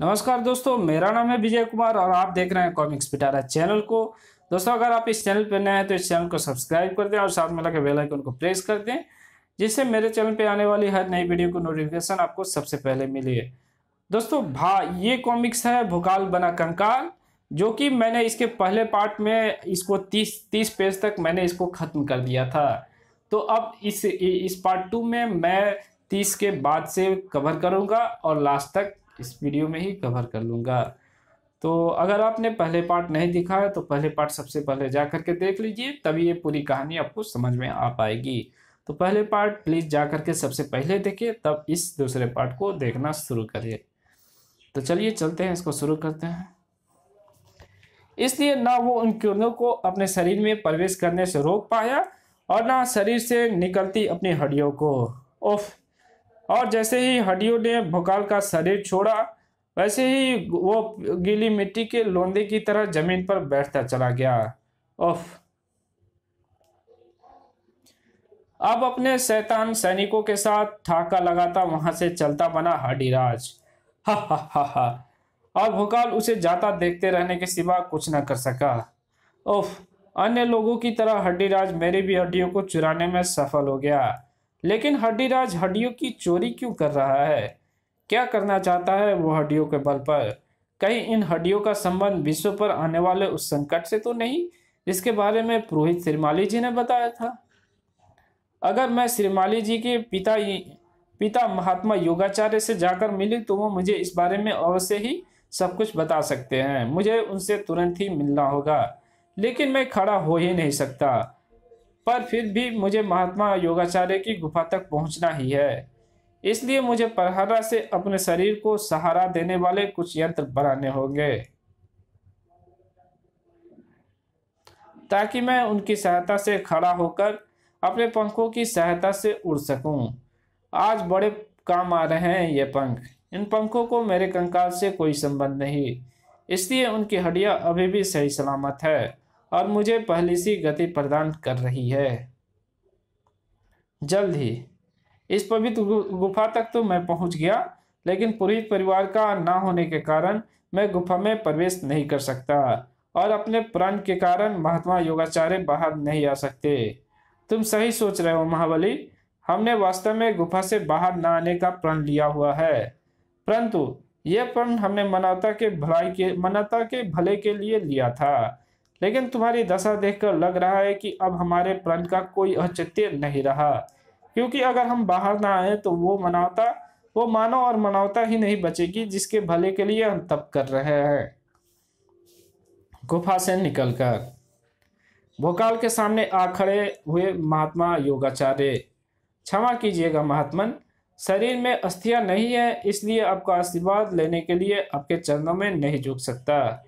नमस्कार दोस्तों, मेरा नाम है विजय कुमार और आप देख रहे हैं कॉमिक्स पिटारा चैनल को। दोस्तों, अगर आप इस चैनल पर नए हैं तो इस चैनल को सब्सक्राइब कर दें और साथ में लगे बेल आइकन को प्रेस कर दें, जिससे मेरे चैनल पे आने वाली हर नई वीडियो को नोटिफिकेशन आपको सबसे पहले मिले। दोस्तों, भा, ये कॉमिक्स है भोकाल बना कंकाल, जो कि मैंने इसके पहले पार्ट में इसको तीस तीस पेज तक मैंने इसको ख़त्म कर दिया था। तो अब इस इस पार्ट टू में मैं तीस के बाद से कवर करूँगा और लास्ट तक इस वीडियो में ही कवर कर लूँगा। तो अगर आपने पहले पार्ट नहीं दिखा है तो पहले पार्ट सबसे पहले जा करके देख लीजिए, तभी ये पूरी कहानी आपको समझ में आ पाएगी। तो पहले पार्ट प्लीज़ जा करके सबसे पहले देखिए, तब इस दूसरे पार्ट को देखना शुरू करिए। तो चलिए चलते हैं, इसको शुरू करते हैं। इसलिए ना वो उन किरणों को अपने शरीर में प्रवेश करने से रोक पाया, और ना शरीर से निकलती अपनी हड्डियों को। ओफ और जैसे ही हड्डियों ने भोकाल का शरीर छोड़ा, वैसे ही वो गीली मिट्टी के लोंदे की तरह ज़मीन पर बैठता चला गया। ओफ अब अपने शैतान सैनिकों के साथ ठाका लगाता वहाँ से चलता बना हड्डीराज। हा हा हा हा। और भोकाल उसे जाता देखते रहने के सिवा कुछ न कर सका। ओफ अन्य लोगों की तरह हड्डीराज मेरी भी हड्डियों को चुराने में सफल हो गया। लेकिन हड्डीराज हड्डियों की चोरी क्यों कर रहा है? क्या करना चाहता है वो हड्डियों के बल पर? कहीं इन हड्डियों का संबंध विश्व पर आने वाले उस संकट से तो नहीं, जिसके बारे में पुरोहित श्रीमाली जी ने बताया था? अगर मैं श्रीमाली जी के पिता पिता महात्मा योगाचार्य से जाकर मिली तो वो मुझे इस बारे में अवश्य ही सब कुछ बता सकते हैं। मुझे उनसे तुरंत ही मिलना होगा, लेकिन मैं खड़ा हो ही नहीं सकता। पर फिर भी मुझे महात्मा योगाचार्य की गुफा तक पहुँचना ही है। इसलिए मुझे परहरा से अपने शरीर को सहारा देने वाले कुछ यंत्र बनाने होंगे। ताकि मैं उनकी सहायता से खड़ा होकर अपने पंखों की सहायता से उड़ सकूँ। आज बड़े काम आ रहे हैं ये पंख। इन पंखों को मेरे कंकाल से कोई संबंध नहीं। इसलिए उनकी हड्डियाँ अभी भी सही सलामत है। और मुझे पहली सी गति प्रदान कर रही है। जल्द ही। इस पवित्र गुफा तक तो मैं पहुँच गया, लेकिन पुरोहित परिवार का ना होने के कारण मैं गुफा में प्रवेश नहीं कर सकता और अपने प्रण के कारण महात्मा योगाचार्य बाहर नहीं आ सकते। तुम सही सोच रहे हो, महाबली। हमने वास्तव में गुफा से बाहर न आने का प्रण लिया हुआ है। परंतु यह प्रण हमने मानवता के भलाई के मानवता के भले के लिए लिया था। लेकिन तुम्हारी दशा देखकर लग रहा है कि अब हमारे प्रण का कोई औचित्य नहीं रहा। क्योंकि अगर हम बाहर ना आए तो वो मानवता, वो मानव और मानवता ही नहीं बचेगी, जिसके भले के लिए हम तप कर रहे हैं। गुफा से निकलकर, भोकाल के सामने आ खड़े हुए महात्मा योगाचार्य, क्षमा कीजिएगा महात्मन, शरीर में अस्थियाँ नहीं है, इसलिए आपका आशीर्वाद लेने के लिए आपके चरणों में नहीं झुक सकता।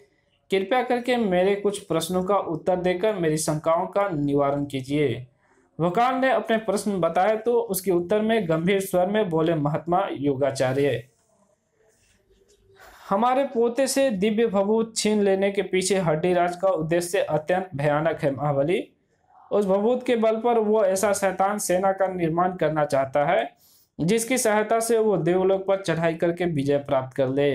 कृपया करके मेरे कुछ प्रश्नों का उत्तर देकर मेरी शंकाओं का निवारण कीजिए। वकाल ने अपने प्रश्न बताए तो उसके उत्तर में गंभीर स्वर में बोले, महात्मा योगाचार्य, हमारे पोते से दिव्य भभूत छीन लेने के पीछे हड्डी राज का उद्देश्य अत्यंत भयानक है, महाबली। उस भभूत के बल पर वो ऐसा शैतान सेना का निर्माण करना चाहता है, जिसकी सहायता से वो देवलोक पर चढ़ाई करके विजय प्राप्त कर ले।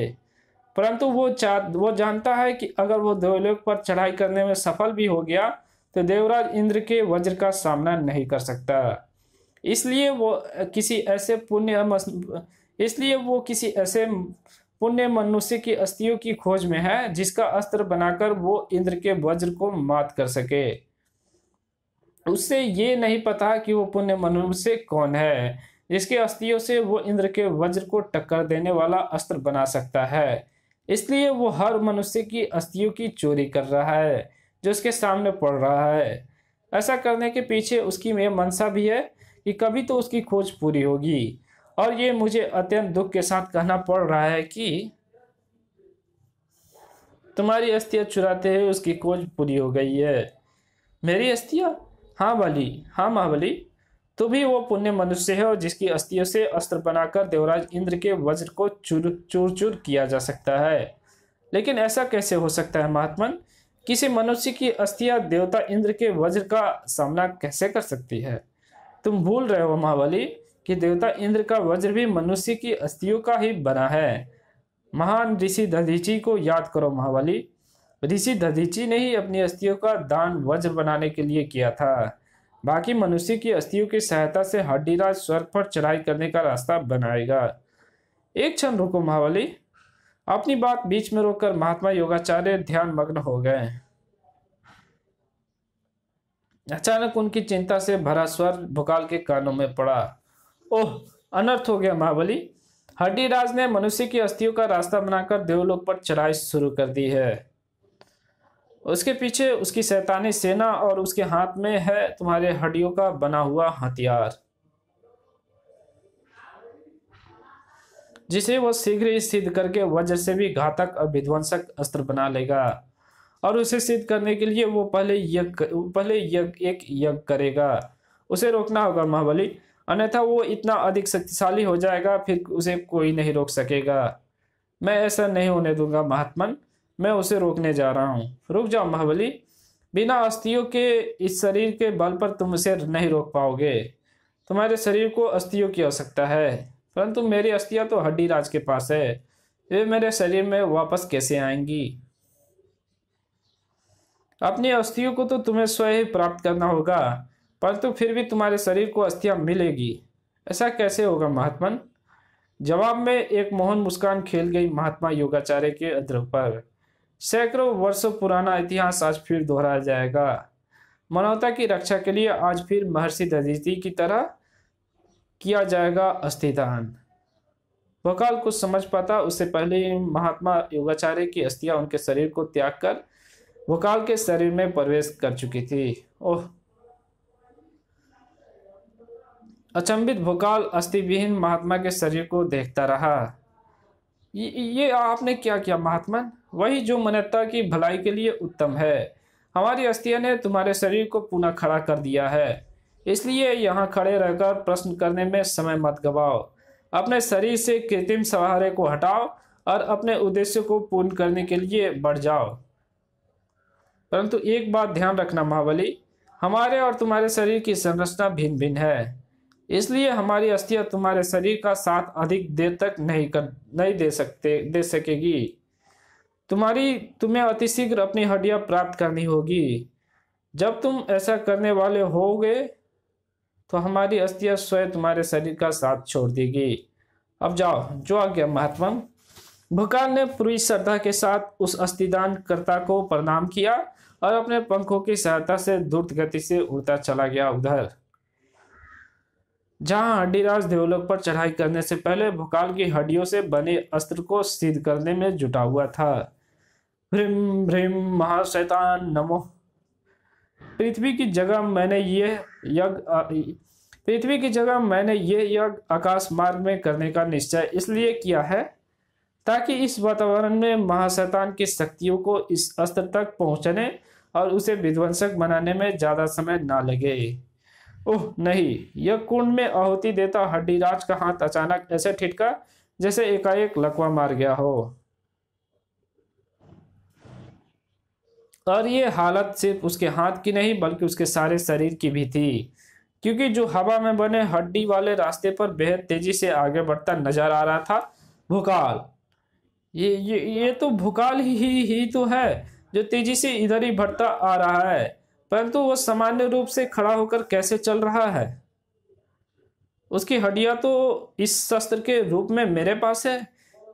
परंतु वो चाह वो जानता है कि अगर वो देवलोक पर चढ़ाई करने में सफल भी हो गया तो देवराज इंद्र के वज्र का सामना नहीं कर सकता। इसलिए वो, किसी ऐसे पुण्य इसलिए वो किसी ऐसे पुण्य मनुष्य की अस्थियों की खोज में है, जिसका अस्त्र बनाकर वो इंद्र के वज्र को मात कर सके। उससे ये नहीं पता कि वो पुण्य मनुष्य कौन है, जिसके अस्थियों से वो इंद्र के वज्र को टक्कर देने वाला अस्त्र बना सकता है। इसलिए वो हर मनुष्य की अस्थियों की चोरी कर रहा है, जो उसके सामने पड़ रहा है। ऐसा करने के पीछे उसकी में मनसा भी है कि कभी तो उसकी खोज पूरी होगी। और ये मुझे अत्यंत दुख के साथ कहना पड़ रहा है कि तुम्हारी अस्थियाँ चुराते हुए उसकी खोज पूरी हो गई है। मेरी अस्थियाँ? हाँ बली। हाँ महाबली। तो भी वो पुण्य मनुष्य है और जिसकी अस्थियों से अस्त्र बनाकर देवराज इंद्र के वज्र को चूर चूर चूर किया जा सकता है। लेकिन ऐसा कैसे हो सकता है महात्मन? किसी मनुष्य की अस्थियाँ देवता इंद्र के वज्र का सामना कैसे कर सकती है? तुम भूल रहे हो महाबली कि देवता इंद्र का वज्र भी मनुष्य की अस्थियों का ही बना है। महान ऋषि दधीची को याद करो महाबली। ऋषि दधीची ने ही अपनी अस्थियों का दान वज्र बनाने के लिए किया था। बाकी मनुष्य की अस्थियों की सहायता से हड्डीराज स्वर्ग पर चढ़ाई करने का रास्ता बनाएगा। एक क्षण रुको महावली अपनी बात बीच में रोककर महात्मा योगाचार्य ध्यान मग्न हो गए। अचानक उनकी चिंता से भरा स्वर भुकाल के कानों में पड़ा। ओह, अनर्थ हो गया महाबली। हड्डीराज ने मनुष्य की अस्थियों का रास्ता बनाकर देवलोक पर चढ़ाई शुरू कर दी है। उसके पीछे उसकी शैतानी सेना और उसके हाथ में है तुम्हारे हड्डियों का बना हुआ हथियार। जिसे वो शीघ्र ही सिद्ध करके वज्र से भी घातक और विध्वंसक अस्त्र बना लेगा और उसे सिद्ध करने के लिए वो पहले यज्ञ पहले यज्ञ, एक यज्ञ करेगा। उसे रोकना होगा महाबली, अन्यथा वो इतना अधिक शक्तिशाली हो जाएगा, फिर उसे कोई नहीं रोक सकेगा। मैं ऐसा नहीं होने दूँगा महात्मन। मैं उसे रोकने जा रहा हूँ। रुक जाओ महाबली। बिना अस्थियों के इस शरीर के बल पर तुम उसे नहीं रोक पाओगे। तुम्हारे शरीर को अस्थियों की आवश्यकता है, परंतु मेरी अस्थियाँ तो हड्डी राज के पास है। वे मेरे शरीर में वापस कैसे आएँगी? अपनी अस्थियों को तो तुम्हें स्वयं ही प्राप्त करना होगा, परंतु फिर भी तुम्हारे शरीर को अस्थियाँ मिलेगी। ऐसा कैसे होगा महात्मन? जवाब में एक मोहन मुस्कान खेल गई महात्मा योगाचार्य के अद्र पर। सैकड़ों वर्षों पुराना इतिहास आज फिर दोहराया जाएगा। मानवता की रक्षा के लिए आज फिर महर्षि दधीति की तरह किया जाएगा अस्थिदान भोकाल कुछ समझ पाता उससे पहले महात्मा योगाचार्य की अस्थियाँ उनके शरीर को त्याग कर भोकाल के शरीर में प्रवेश कर चुकी थी। ओह। अचंबित भोकाल अस्थिविहीन महात्मा के शरीर को देखता रहा। ये, ये आपने क्या किया महात्मा वही जो मनता की भलाई के लिए उत्तम है। हमारी अस्थिया ने तुम्हारे शरीर को पुनः खड़ा कर दिया है। इसलिए यहाँ खड़े रहकर प्रश्न करने में समय मत गवाओ। अपने शरीर से कृत्रिम सहारे को हटाओ और अपने उद्देश्य को पूर्ण करने के लिए बढ़ जाओ। परंतु एक बात ध्यान रखना, महाबली, हमारे और तुम्हारे शरीर की संरचना भिन्न भिन्न है। इसलिए हमारी अस्थियाँ तुम्हारे शरीर का साथ अधिक देर तक नहीं कर, नहीं दे सकते, दे सकेगी। तुम्हारी, तुम्हें अतिशीघ्र अपनी हड्डियाँ प्राप्त करनी होगी। जब तुम ऐसा करने वाले होगे तो हमारी अस्थियाँ स्वयं तुम्हारे शरीर का साथ छोड़ देगी। अब जाओ, जो आ गया महात्मा भुकाल ने पूरी श्रद्धा के साथ उस अस्थिदान कर्ता को प्रणाम किया और अपने पंखों की सहायता से द्रुत गति से उड़ता चला गया उधर। जहाँ हड्डीराज देवलोक पर चढ़ाई करने से पहले भोकाल की हड्डियों से बने अस्त्र को सिद्ध करने में जुटा हुआ था। भ्रिम भ्रिम महाशैतान, नमो। पृथ्वी की जगह मैंने ये यज्ञ पृथ्वी की जगह मैंने ये यज्ञ आकाश मार्ग में करने का निश्चय इसलिए किया है ताकि इस वातावरण में महाशैतान की शक्तियों को इस अस्त्र तक पहुँचने और उसे विध्वंसक बनाने में ज़्यादा समय ना लगे। ओह, नहीं, यह कुंड में आहुति देता हड्डीराज का हाथ अचानक ऐसे ठिटका जैसे एकाएक लकवा मार गया हो। और ये हालत सिर्फ़ उसके हाथ की नहीं, बल्कि उसके सारे शरीर की भी थी। क्योंकि जो हवा में बने हड्डी वाले रास्ते पर बेहद तेज़ी से आगे बढ़ता नज़र आ रहा था, भूकाल। ये ये ये तो भूकाल ही ही तो है, जो तेज़ी से इधर ही बढ़ता आ रहा है। परंतु वह सामान्य रूप से खड़ा होकर कैसे चल रहा है? उसकी हड्डियाँ तो इस शस्त्र के रूप में मेरे पास है।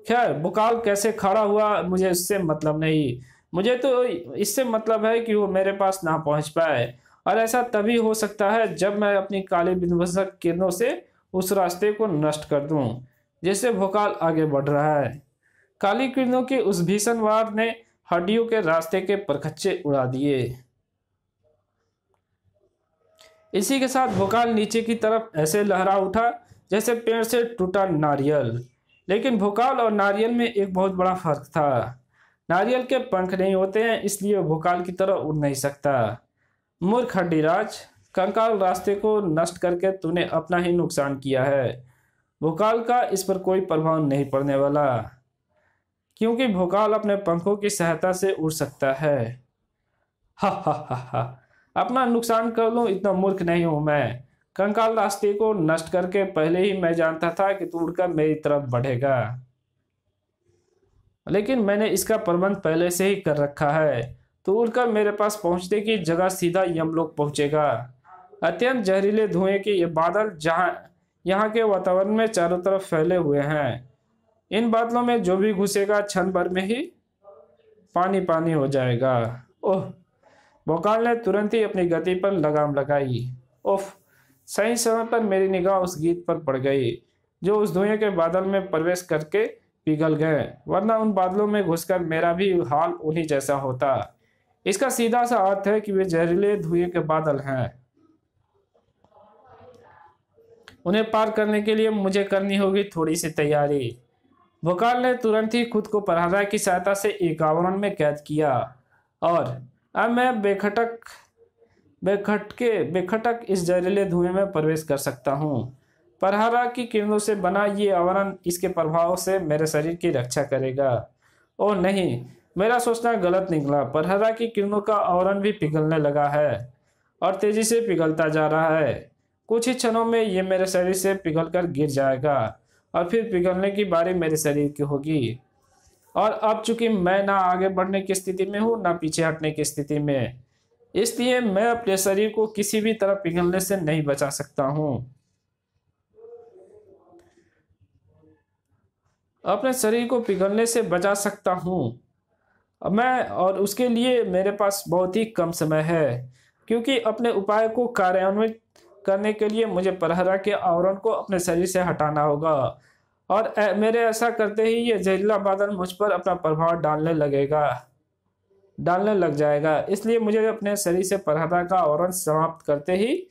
खैर, भूकाल कैसे खड़ा हुआ, मुझे इससे मतलब नहीं। मुझे तो इससे मतलब है कि वो मेरे पास ना पहुँच पाए। और ऐसा तभी हो सकता है जब मैं अपनी काली विध्वंसक किरणों से उस रास्ते को नष्ट कर दूँ, जिससे भोकाल आगे बढ़ रहा है। काली किरणों के उस भीषण वार ने हड्डियों के रास्ते के परखच्चे उड़ा दिए। इसी के साथ भोकाल नीचे की तरफ़ ऐसे लहरा उठा, जैसे पेड़ से टूटा नारियल। लेकिन भोकाल और नारियल में एक बहुत बड़ा फ़र्क था। नारियल के पंख नहीं होते हैं, इसलिए भोकाल की तरह उड़ नहीं सकता। मूर्ख हड्डीराज कंकाल रास्ते को नष्ट करके तूने अपना ही नुकसान किया है। भोकाल का इस पर कोई प्रभाव नहीं पड़ने वाला, क्योंकि भोकाल अपने पंखों की सहायता से उड़ सकता है। हा हा हा हा। अपना नुकसान कर लूँ, इतना मूर्ख नहीं हूँ मैं। कंकाल रास्ते को नष्ट करके पहले ही मैं जानता था कि तू उड़कर मेरी तरफ़ बढ़ेगा। लेकिन मैंने इसका प्रबंध पहले से ही कर रखा है। तो उड़कर मेरे पास पहुँचने की जगह सीधा यमलोक पहुंचेगा। अत्यंत जहरीले धुएँ के ये बादल जहाँ, यहाँ के वातावरण में चारों तरफ़ फैले हुए हैं। इन बादलों में जो भी घुसेगा, क्षण भर में ही पानी पानी हो जाएगा। ओह, भोकाल ने तुरंत ही अपनी गति पर लगाम लगाई। ओफ, सही समय पर मेरी निगाह उस गीत पर पड़ गई, जो उस धुएँ के बादल में प्रवेश करके पिघल गए, वरना उन बादलों में घुसकर मेरा भी हाल उन्हीं जैसा होता। इसका सीधा सा अर्थ है कि वे जहरीले धुएँ के बादल हैं। उन्हें पार करने के लिए मुझे करनी होगी थोड़ी सी तैयारी। भोकाल ने तुरंत ही खुद को परहरा की सहायता से एक आवरण में कैद किया और अब मैं बेखटक, बेखटके, बेखटक इस जहरीले धुएँ में प्रवेश कर सकता हूँ। परहरा की किरणों से बना ये आवरण इसके प्रभाव से मेरे शरीर की रक्षा करेगा। ओ नहीं, मेरा सोचना गलत निकला। परहरा की किरणों का आवरण भी पिघलने लगा है और तेज़ी से पिघलता जा रहा है। कुछ ही क्षणों में ये मेरे शरीर से पिघल कर गिर जाएगा और फिर पिघलने की बारी मेरे शरीर की होगी। और अब चूँकि मैं ना आगे बढ़ने की स्थिति में हूँ, ना पीछे हटने की स्थिति में, इसलिए मैं अपने शरीर को किसी भी तरह पिघलने से नहीं बचा सकता हूँ। अपने शरीर को पिघलने से बचा सकता हूँ। मैं और उसके लिए मेरे पास बहुत ही कम समय है, क्योंकि अपने उपाय को कार्यान्वित करने के लिए मुझे परहरा के आवरण को अपने शरीर से हटाना होगा। और मेरे ऐसा करते ही ये जहरीला बादल मुझ पर अपना प्रभाव डालने लगेगा, डालने लग जाएगा। इसलिए मुझे अपने शरीर से परहरा का आवरण समाप्त करते ही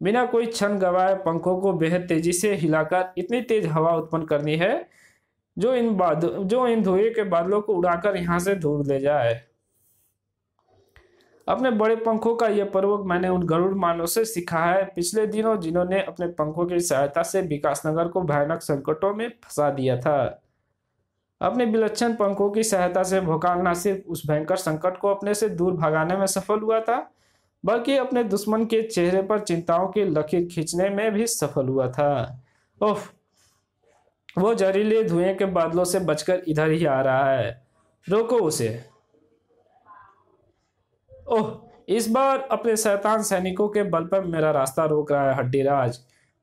बिना कोई क्षण गवाए पंखों को बेहद तेज़ी से हिलाकर इतनी तेज हवा उत्पन्न करनी है जो इन बाद जो इन धुएँ के बादलों को उड़ाकर यहाँ से दूर ले जाए। अपने बड़े पंखों का यह प्रयोग मैंने उन गरुड़ मानव से सीखा है। पिछले दिनों जिन्होंने अपने पंखों की सहायता से विकासनगर को भयानक संकटों में फंसा दिया था। अपने विलक्षण पंखों की सहायता से भोकाल न सिर्फ़ उस भयंकर संकट को अपने से दूर भगाने में सफल हुआ था, बल्कि अपने दुश्मन के चेहरे पर चिंताओं की लकीर खींचने में भी सफल हुआ था। ओह वो जहरीले धुएँ के बादलों से बचकर इधर ही आ रहा है। रोको उसे। ओह, इस बार अपने शैतान सैनिकों के बल पर मेरा रास्ता रोक रहा है, हड्डीराज।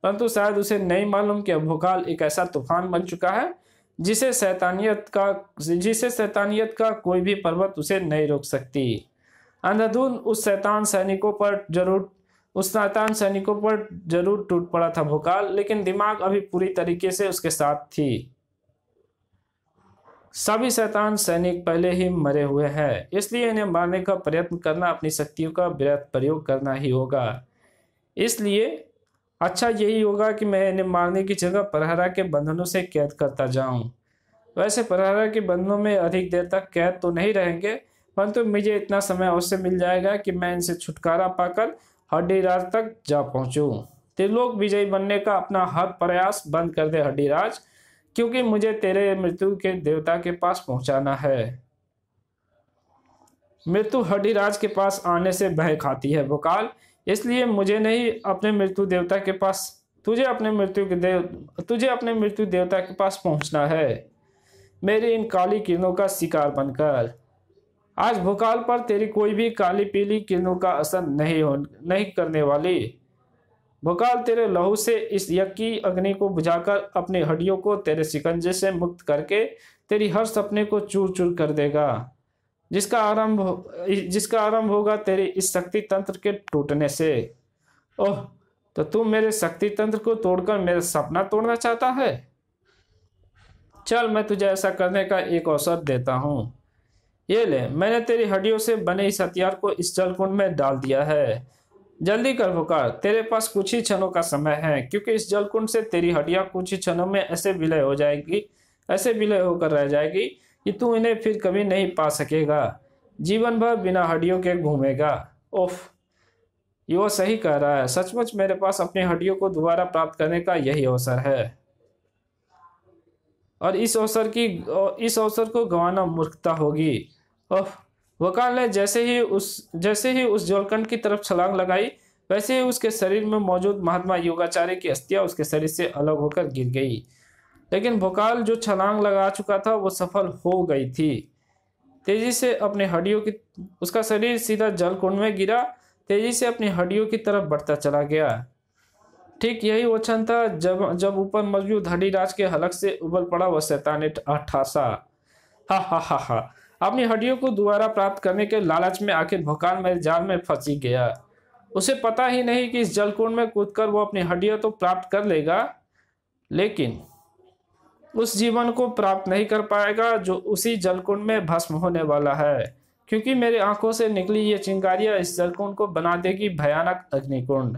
परंतु शायद उसे नहीं मालूम कि भोकाल एक ऐसा तूफ़ान बन चुका है, जिसे शैतानियत का, जिसे शैतानियत का कोई भी पर्वत उसे नहीं रोक सकती। अंधाधुन उस शैतान सैनिकों पर ज़रूर उस शैतान सैनिकों पर ज़रूर टूट पड़ा था भोकाल, लेकिन दिमाग अभी पूरी तरीके से उसके साथ थी। सभी शैतान सैनिक पहले ही मरे हुए हैं, इसलिए इन्हें मारने का प्रयत्न करना, अपनी शक्तियों का वृहत प्रयोग करना ही होगा। इसलिए अच्छा यही होगा कि मैं इन्हें मारने की जगह प्रहरा के बंधनों से कैद करता जाऊँ। वैसे प्रहरा के बंधनों में अधिक देर तक कैद तो नहीं रहेंगे, परंतु मुझे इतना समय अवश्य मिल जाएगा कि मैं इनसे छुटकारा पाकर हड्डीराज तक जा पहुंचूं। त्रिलोक विजयी बनने का अपना हर प्रयास बंद कर दे हड्डीराज, क्योंकि मुझे तेरे मृत्यु के देवता के पास पहुंचाना है। मृत्यु हड्डीराज के पास आने से भय खाती है भोकाल इसलिए मुझे नहीं अपने मृत्यु देवता के पास, तुझे अपने मृत्यु के देव, तुझे अपने मृत्यु देवता के पास पहुँचना है। मेरी इन काली किरणों का शिकार बनकर आज भोकाल पर तेरी कोई भी काली पीली किरणों का असर नहीं हो नहीं करने वाली। भोकाल तेरे लहू से इस यज्ञ अग्नि को बुझाकर अपनी हड्डियों को तेरे सिकंजे से मुक्त करके तेरी हर सपने को चूर चूर कर देगा। जिसका आरंभ जिसका आरंभ होगा तेरे इस शक्ति तंत्र के टूटने से। ओह तो तू मेरे शक्ति तंत्र को तोड़कर मेरा सपना तोड़ना चाहता है? चल, मैं तुझे ऐसा करने का एक अवसर देता हूँ। ये ले, मैंने तेरी हड्डियों से बने इस हथियार को इस जलकुंड में डाल दिया है। जल्दी कर पुकार तेरे पास कुछ ही क्षणों का समय है, क्योंकि इस जलकुंड से तेरी हड्डियाँ कुछ ही क्षणों में ऐसे विलय हो जाएगी, ऐसे विलय होकर रह जाएगी कि तू इन्हें फिर कभी नहीं पा सकेगा। जीवन भर बिना हड्डियों के घूमेगा। ओफ ये सही कह रहा है। सचमुच मेरे पास अपनी हड्डियों को दोबारा प्राप्त करने का यही अवसर है। और इस अवसर की, इस अवसर को गंवाना मूर्खता होगी। वकाल ने जैसे ही उस, जैसे ही उस जलखंड की तरफ़ छलांग लगाई, वैसे ही उसके शरीर में मौजूद महात्मा योगाचार्य की अस्थियाँ उसके शरीर से अलग होकर गिर गई। लेकिन भोकाल जो छलांग लगा चुका था, वो सफल हो गई थी। तेज़ी से अपने हड्डियों की, उसका शरीर सीधा जल कुंड में गिरा, तेज़ी से अपनी हड्डियों की तरफ़ बढ़ता चला गया। ठीक यही वो क्षण था जब जब ऊपर मौजूद हड्डीराज के हलक से उबल पड़ा वह शैतान अठासा हा हा हा हा। अपनी हड्डियों को दोबारा प्राप्त करने के लालच में आखिर भोकाल मेरे जाल में फंसी गया। उसे पता ही नहीं कि इस जलकुंड में कूदकर वो अपनी हड्डियाँ तो प्राप्त कर लेगा, लेकिन उस जीवन को प्राप्त नहीं कर पाएगा जो उसी जलकुंड में भस्म होने वाला है, क्योंकि मेरी आँखों से निकली ये चिंगारियाँ इस जलकुंड को बना देगी भयानक अग्निकुंड।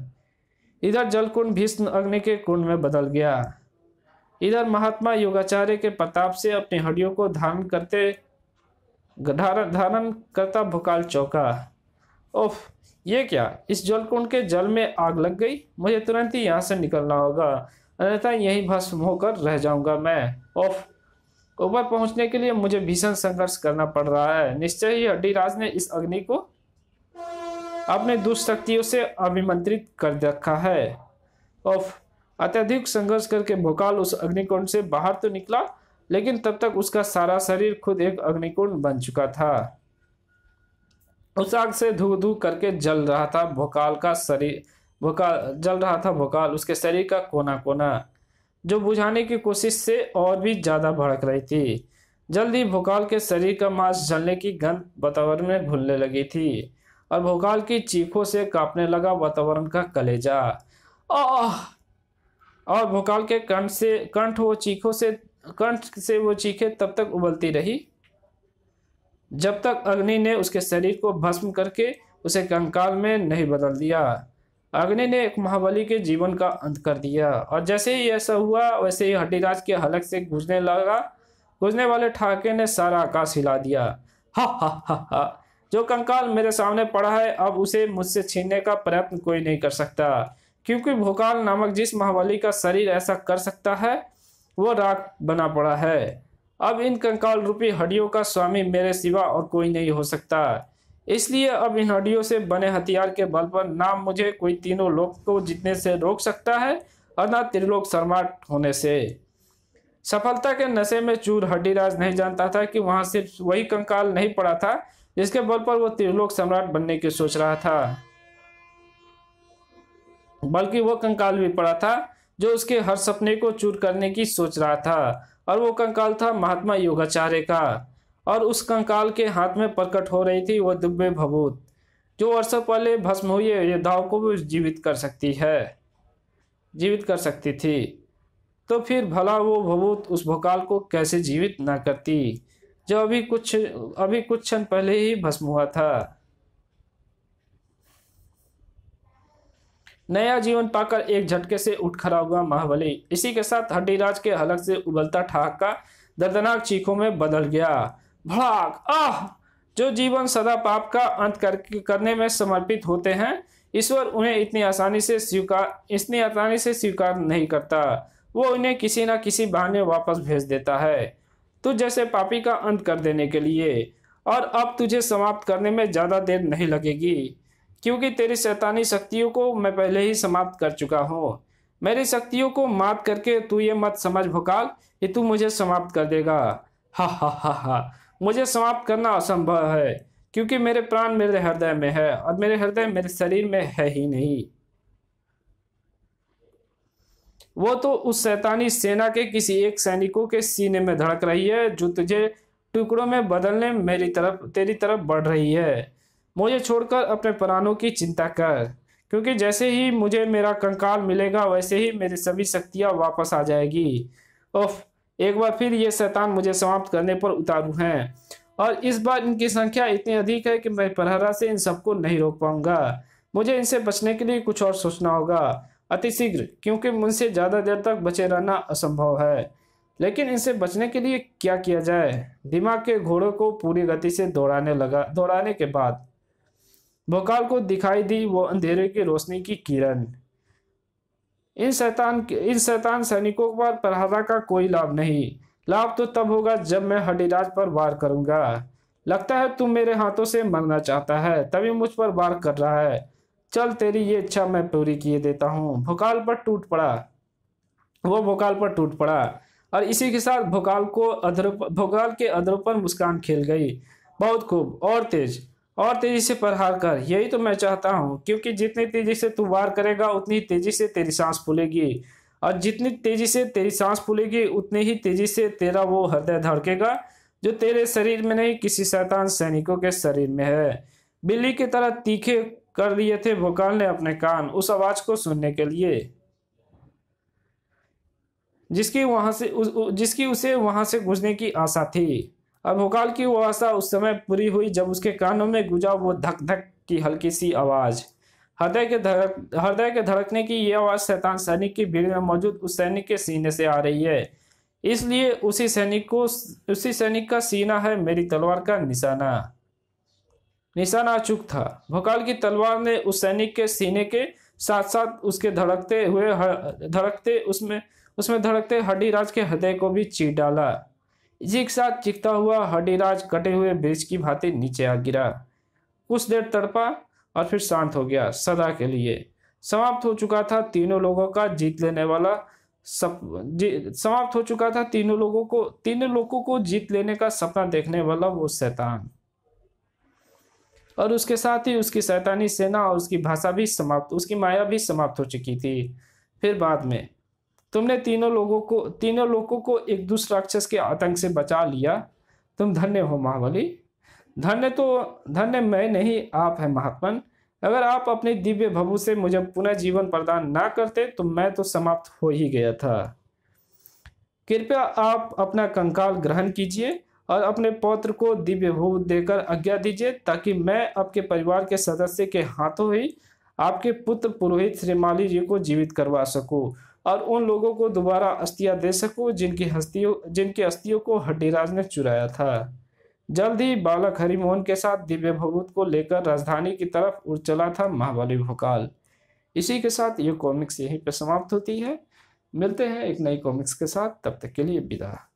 इधर जलकुंड भीष्म अग्नि के कुंड में बदल गया। इधर महात्मा योगाचार्य के प्रताप से अपनी हड्डियों को धारण करते धारण धारण करता भोकाल चौका। ओफ ये क्या? इस जलकुंड के जल में आग लग गई? मुझे तुरंत ही यहाँ से निकलना होगा। अन्यथा यहीं भस्म होकर रह जाऊँगा मैं। ओफ ऊपर पहुँचने के लिए मुझे भीषण संघर्ष करना पड़ रहा है। निश्चय ही हड्डीराज ने इस अग्नि को अपने दुष्शक्तियों से अभिमंत्रित कर रखा है। ओफ अत्यधिक संघर्ष करके भोकाल उस अग्निकुंड से बाहर तो निकला लेकिन तब तक उसका सारा शरीर खुद एक अग्निकुंड बन चुका था। उस आग से धू धू करके जल रहा था, भोकाल का शरीर, भोकाल, जल रहा था भोकाल, उसके शरीर का कोना कोना जो बुझाने की कोशिश से और भी ज़्यादा भड़क रही थी। जल्दी भोकाल के शरीर का मांस जलने की गंध वातावरण में घुलने लगी थी और भोकाल की चीखों से कांपने लगा वातावरण का कलेजा। और भोकाल के कंठ से, कंठ वो चीखों से कंठ से वो चीखे तब तक उबलती रही। जब तक अग्नि ने उसके शरीर को भस्म करके उसे कंकाल में नहीं बदल दिया, अग्नि ने एक महाबली के जीवन का अंत कर दिया। और जैसे ही ऐसा हुआ, वैसे ही हड्डीराज के हलक से गुजरने लगा। गुजरने वाले ठाके ने सारा आकाश हिला दिया। हा हा हा हा। जो कंकाल मेरे सामने पड़ा है, अब उसे मुझसे छीनने का प्रयत्न कोई नहीं कर सकता, क्योंकि भोकाल नामक जिस महाबली का शरीर ऐसा कर सकता है वो राख बना पड़ा है। अब इन कंकाल रूपी हड्डियों का स्वामी मेरे सिवा और कोई नहीं हो सकता। इसलिए अब इन हड्डियों से बने हथियार के बल पर ना मुझे कोई तीनों लोग को जीतने से रोक सकता है और ना त्रिलोक शर्माट होने से। सफलता के नशे में चूर हड्डीराज नहीं जानता था कि वहाँ सिर्फ़ वही कंकाल नहीं पड़ा था, जिसके बल पर वो त्रिलोक सम्राट बनने की सोच रहा था। बल्कि वो कंकाल भी पड़ा था। जो उसके हर सपने को चूर करने की सोच रहा था, और वो कंकाल था महात्मा योगाचार्य का। और उस कंकाल के हाथ में प्रकट हो रही थी वह दिव्य भभूत, जो वर्षों पहले भस्म हुए योद्धाओं को भी जीवित कर सकती है, जीवित कर सकती थी। तो फिर भला वो भभूत उस भोकाल को कैसे जीवित ना करती, जो अभी कुछ अभी कुछ क्षण पहले ही भस्म हुआ था। नया जीवन पाकर एक झटके से उठ खड़ा हुआ महाबली। इसी के साथ हड्डीराज के हलक से उबलता ठहाका दर्दनाक चीखों में बदल गया। भड़ाक आह! जो जीवन सदा पाप का अंत कर, करने में समर्पित होते हैं ईश्वर उन्हें इतनी आसानी से स्वीकार इतनी आसानी से स्वीकार नहीं करता। वो उन्हें किसी न किसी बहाने वापस भेज देता है। तो जैसे पापी का अंत कर देने के लिए और अब तुझे समाप्त करने में ज़्यादा देर नहीं लगेगी। क्योंकि तेरी शैतानी शक्तियों को मैं पहले ही समाप्त कर चुका हूँ। मेरी शक्तियों को मात करके तू ये मत समझ भोकाल कि तू मुझे समाप्त कर देगा। हा हा हा हा। मुझे समाप्त करना असंभव है, क्योंकि मेरे प्राण मेरे हृदय में है और मेरे हृदय मेरे शरीर में है ही नहीं। वो तो उस शैतानी सेना के किसी एक सैनिकों के सीने में धड़क रही है, जो तुझे टुकड़ों में बदलने मेरी तरफ़, तेरी तरफ़ बढ़ रही है। मुझे छोड़कर अपने प्राणों की चिंता कर, क्योंकि जैसे ही मुझे मेरा कंकाल मिलेगा, वैसे ही मेरी सभी शक्तियाँ वापस आ जाएगी। ओफ एक बार फिर ये शैतान मुझे समाप्त करने पर उतारू हैं, और इस बार इनकी संख्या इतनी अधिक है कि मैं प्रहरा से इन सबको नहीं रोक पाऊँगा। मुझे इनसे बचने के लिए कुछ और सोचना होगा, अतिशीघ्र, क्योंकि मुझसे ज़्यादा देर तक बचे रहना असंभव है। लेकिन इनसे बचने के लिए क्या किया जाए? दिमाग के घोड़ों को पूरी गति से दौड़ाने लगा, दौड़ाने के बाद। भोकाल को दिखाई दी वो अंधेरे की रोशनी की किरण। इन शैतान इन शैतान सैनिकों पर प्रहारा का कोई लाभ नहीं। लाभ तो तब होगा जब मैं हड्डीराज पर वार करूँगा। लगता है तुम मेरे हाथों से मरना चाहता है, तभी मुझ पर वार कर रहा है। चल तेरी ये इच्छा मैं पूरी किए देता हूँ। भोकाल पर टूट पड़ा। वो भोकाल पर टूट पड़ा। और इसी के साथ भोकाल को अधर भोकाल के अधरों पर मुस्कान खेल गई। बहुत खूब और तेज। और तेज़ी से प्रहार कर। यही तो मैं चाहता हूँ क्योंकि जितनी तेज़ी से तू वार करेगा उतनी तेज़ी से तेरी सांस फूलेगी। और जितनी तेज़ी से तेरी सांस फूलेगी उतनी ही तेज़ी से तेरा वो हृदय धड़केगा जो तेरे शरीर में नहीं किसी शैतान सैनिकों के शरीर में है। बिल्ली की तरह तीखे कर लिए थे भोकाल ने अपने कान उस आवाज़ को सुनने के लिए जिसकी वहाँ से उस, जिसकी उसे वहाँ से गुजरने की आशा थी। अब भोकाल की वो आशा उस समय पूरी हुई जब उसके कानों में गुजा वो धक धक की हल्की सी आवाज़। हृदय के धड़क, हृदय के धड़कने की यह आवाज़ शैतान सैनिक की भीड़ में मौजूद उस सैनिक के सीने से आ रही है। इसलिए उसी सैनिक को, उसी सैनिक का सीना है मेरी तलवार का निशाना। निशाना चुक था। भोकाल की तलवार ने उस सैनिक के सीने के साथ साथ उसके धड़कते हुए धड़कते उसमें उसमें धड़कते हड्डी राज के हृदय को भी चीर डाला। इसी के साथ चिकता हुआ हड्डीराज कटे हुए ब्रिज की भांति नीचे आ गिरा। कुछ देर तड़पा और फिर शांत हो गया, सदा के लिए। समाप्त हो चुका था तीनों लोगों का जीत लेने वाला सब समाप्त हो चुका था तीनों लोगों को, तीनों लोगों को जीत लेने का सपना देखने वाला वो शैतान। और उसके साथ ही उसकी शैतानी सेना और उसकी भाषा भी समाप्त, उसकी माया भी समाप्त हो चुकी थी। फिर बाद में तुमने तीनों लोगों को, तीनों लोगों को एक दूसरे राक्षस के आतंक से बचा लिया। तुम धन्य हो, महाबली। धन्य तो धन्य मैं नहीं, आप है महात्मन। अगर आप अपने दिव्य भभु से मुझे पुनः जीवन प्रदान ना करते तो मैं तो समाप्त हो ही गया था। कृपया आप अपना कंकाल ग्रहण कीजिए और अपने पौत्र को दिव्य भूत देकर आज्ञा दीजिए, ताकि मैं आपके परिवार के सदस्य के हाथों ही आपके पुत्र पुरोहित श्रीमाली जी को जीवित करवा सकूँ। और उन लोगों को दोबारा अस्थियाँ दे सकूँ जिनकी हस्तियों, जिनकी अस्थियों को हड्डीराज ने चुराया था। जल्द ही बालक हरिमोहन के साथ दिव्य भगवत को लेकर राजधानी की तरफ़ उड़ चला था महाबली भोकाल। इसी के साथ ये कॉमिक्स यहीं पर समाप्त होती है। मिलते हैं एक नई कॉमिक्स के साथ। तब तक के लिए विदा।